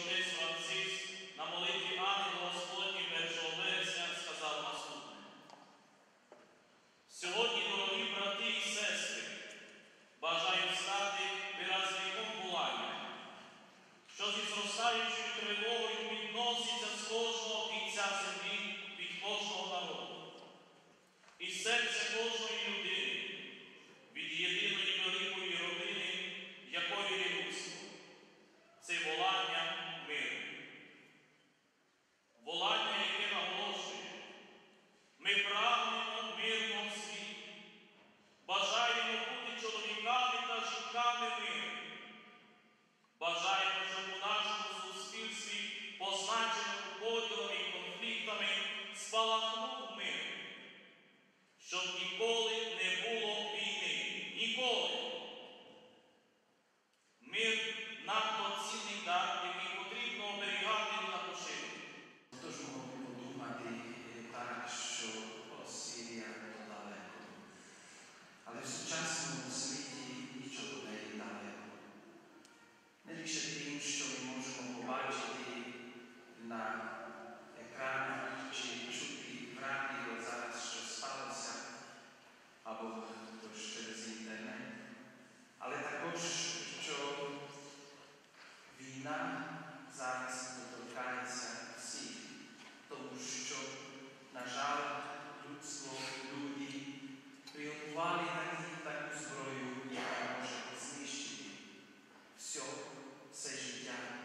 отець Франциск на молитві Ангела Господні 1 вересня сказав наступне. Сьогодні, дорогі брати і сестри, бажаю стати виразником волання, що зі зростаючою тривогою відноситься з кожного кінця землі від кожного народу. І серце кожної шукати мир. Бажаємо, щоб у нашому суспільстві, позначеному поділами і конфліктами, спалахнув мир, щоб ніколи не було війни. Ніколи. Мир надто цінний дар, який потрібно оберігати та поширити. Тож могли подумати е, так, що. say you.